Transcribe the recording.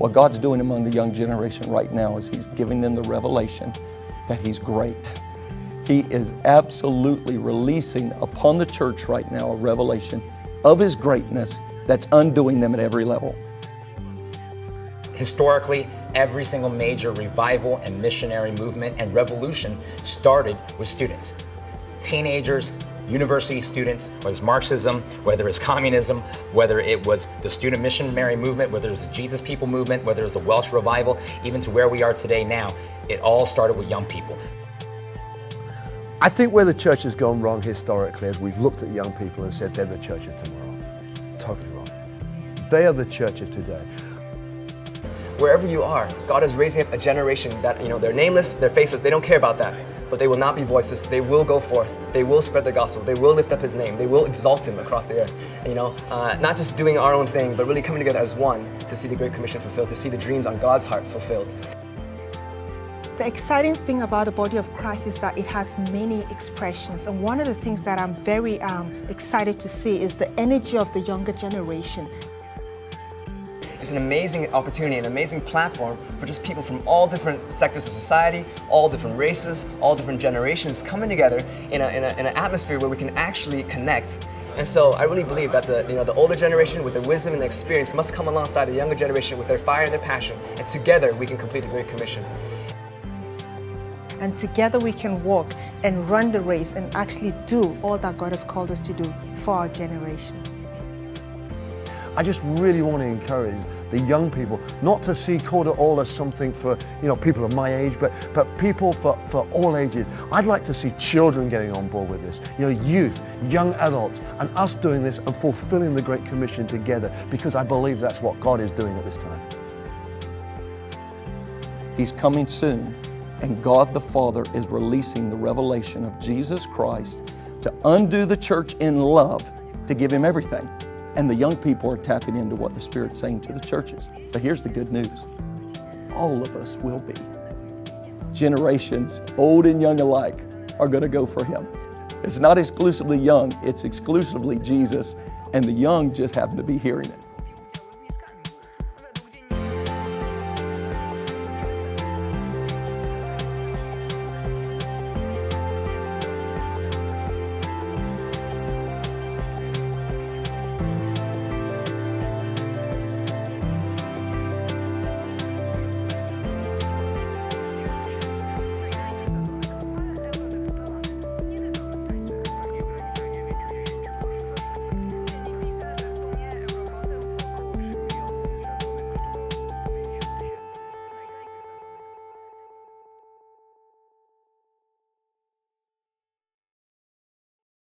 What God's doing among the young generation right now is He's giving them the revelation that He's great. He is absolutely releasing upon the church right now a revelation of His greatness that's undoing them at every level. Historically, every single major revival and missionary movement and revolution started with students. Teenagers, university students, whether it's Marxism, whether it's communism, whether it was the student missionary movement, whether it was the Jesus People movement, whether it was the Welsh revival, even to where we are today now, it all started with young people. I think where the church has gone wrong historically is we've looked at young people and said they're the church of tomorrow. Totally wrong. They are the church of today. Wherever you are, God is raising up a generation that, you know, they're nameless, they're faceless, they don't care about that. But they will not be voiceless. They will go forth. They will spread the gospel. They will lift up His name. They will exalt Him across the earth. And, you know, uh, not just doing our own thing, but really coming together as one to see the Great Commission fulfilled, to see the dreams on God's heart fulfilled. The exciting thing about the body of Christ is that it has many expressions. And one of the things that I'm very um, excited to see is the energy of the younger generation. It's an amazing opportunity, an amazing platform for just people from all different sectors of society, all different races, all different generations coming together in, a, in, a, in an atmosphere where we can actually connect. And so I really believe that the, you know, the older generation with their wisdom and experience must come alongside the younger generation with their fire and their passion, and together we can complete the Great Commission. And together we can walk and run the race and actually do all that God has called us to do for our generation. I just really want to encourage the young people not to see Call2All as something for you know people of my age, but but people for, for all ages. I'd like to see children getting on board with this, you know, youth, young adults, and us doing this and fulfilling the Great Commission together because I believe that's what God is doing at this time. He's coming soon, and God the Father is releasing the revelation of Jesus Christ to undo the church in love to give Him everything. And the young people are tapping into what the Spirit's saying to the churches. But here's the good news all of us will be. Generations, old and young alike, are going to go for Him. It's not exclusively young, it's exclusively Jesus, and the young just happen to be hearing it.